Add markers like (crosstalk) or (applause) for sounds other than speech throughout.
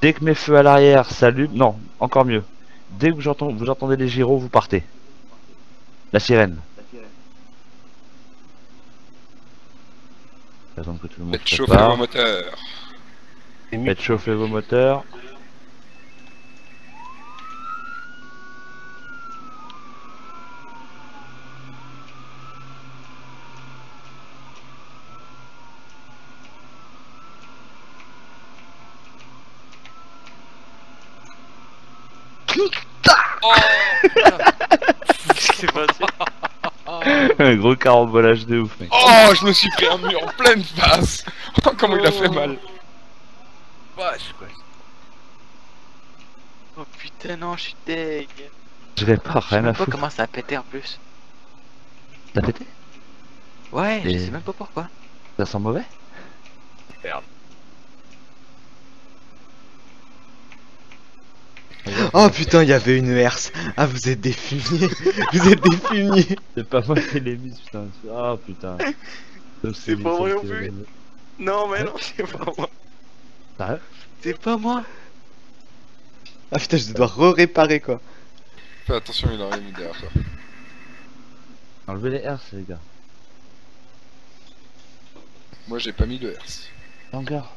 Dès que mes feux à l'arrière s'allument, non, encore mieux. Dès que j'entends, vous entendez les gyros, vous partez. La sirène. Attends que tout le monde Faites chauffer vos moteurs. Faites chauffer vos moteurs. Oh Qu'est-ce qui s'est passé (laughs) Un gros carambolage de ouf, mec. Oh, je me suis pris un mur en pleine face. (laughs) Oh, comment il a fait mal. Vache quoi. Oh putain non, je suis deg. Je répare, Je sais rien à même pas foutre. comment ça a pété en plus. T'as pété? Ouais, je sais même pas pourquoi. Ça sent mauvais? Oh putain, il y avait une herse. Ah, vous êtes des fumiers. (laughs) vous êtes des fumiers. C'est pas moi qui l'ai mise, putain. Ah putain. Donc, C'est pas moi non plus. Non mais non, c'est pas moi. C'est pas moi. Ah putain, je dois re-réparer quoi. Fais attention, il en a mis derrière toi. Enlevez les herses, les gars. Moi, j'ai pas mis de herse. Encore.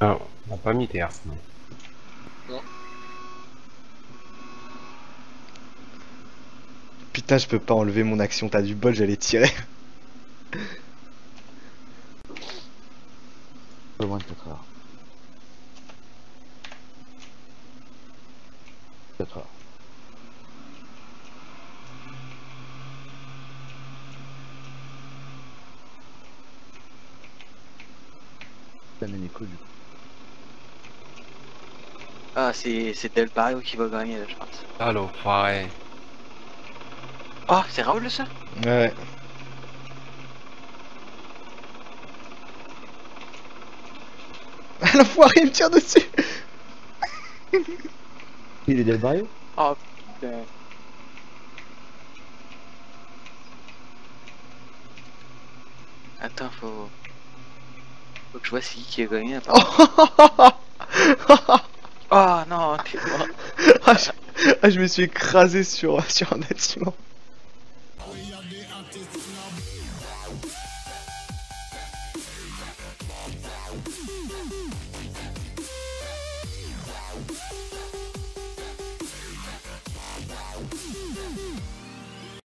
Non, on n'a pas mis des herses, non. Putain, je peux pas enlever mon action. T'as du bol, j'allais tirer. Pas moins de 4 heures. 4 heures. Ça met Nico, du coup. Ah c'est c'est Del Barrio qui va gagner là je pense. Ah l'enfoiré. Oh c'est Raoul ça? Ouais. Ah, (laughs) L'enfoiré, il me tire dessus. (laughs) Il est Del Barrio? Oh putain. Attends faut... Faut que je vois c'est qui a gagné attends. Oh (laughs) non t'es mort. ah, je... ah, je me suis écrasé sur, sur un bâtiment. Mm-hmm.